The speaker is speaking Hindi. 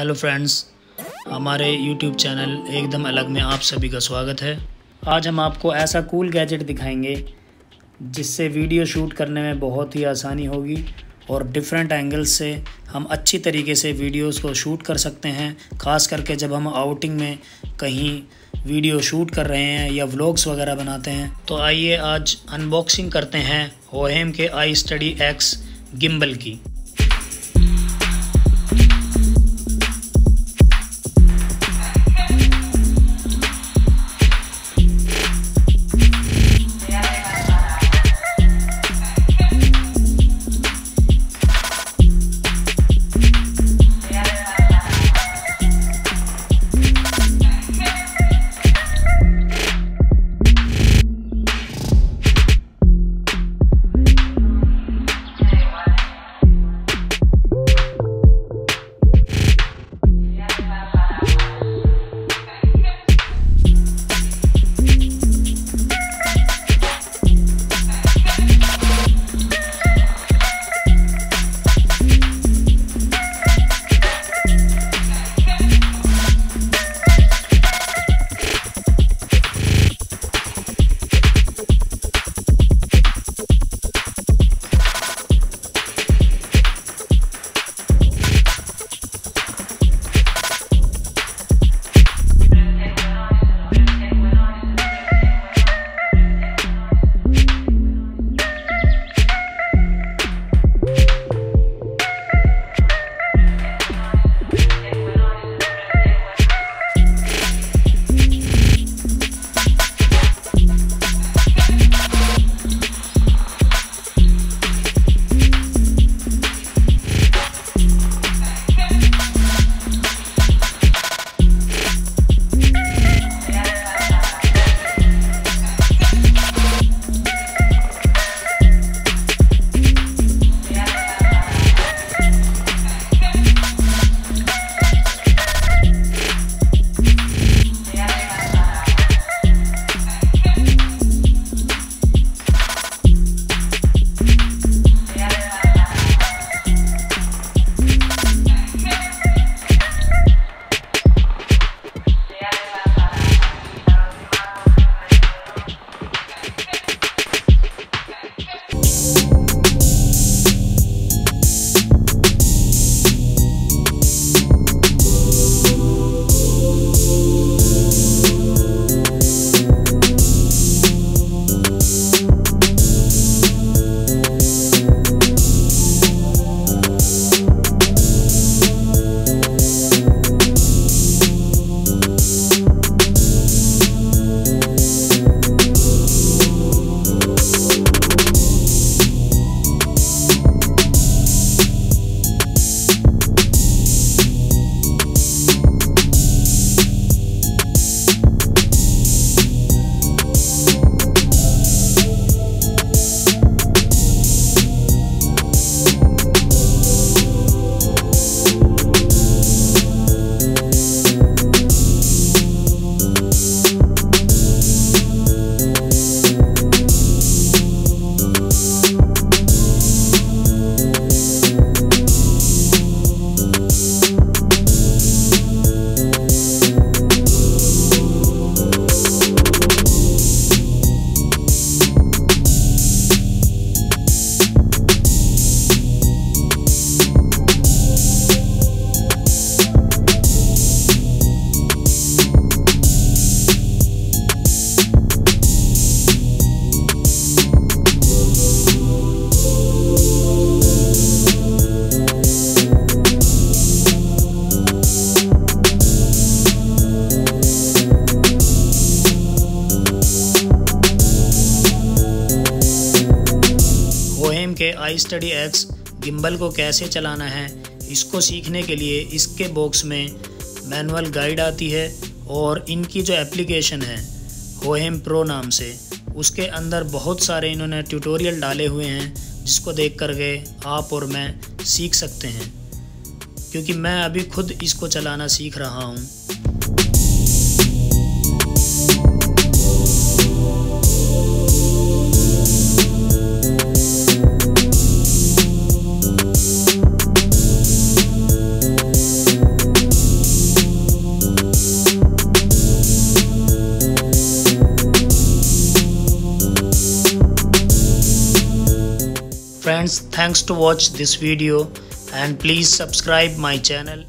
हेलो फ्रेंड्स हमारे यूट्यूब चैनल एकदम अलग में आप सभी का स्वागत है। आज हम आपको ऐसा कूल गैजेट दिखाएँगे, जिससे वीडियो शूट करने में बहुत ही आसानी होगी और डिफरेंट एंगल्स से हम अच्छी तरीके से वीडियोस को शूट कर सकते हैं। ख़ास करके जब हम आउटिंग में कहीं वीडियो शूट कर रहे हैं या व्लॉग्स वगैरह बनाते हैं। तो आइए आज अनबॉक्सिंग करते हैं होहेम के आई स्टडी एक्स गिम्बल की। के आई स्टडी एक्स गिम्बल को कैसे चलाना है, इसको सीखने के लिए इसके बॉक्स में मैनुअल गाइड आती है और इनकी जो एप्लीकेशन है होहेम प्रो नाम से, उसके अंदर बहुत सारे इन्होंने ट्यूटोरियल डाले हुए हैं, जिसको देख कर के आप और मैं सीख सकते हैं। क्योंकि मैं अभी खुद इसको चलाना सीख रहा हूँ। Friends thanks to watch this video and please subscribe my channel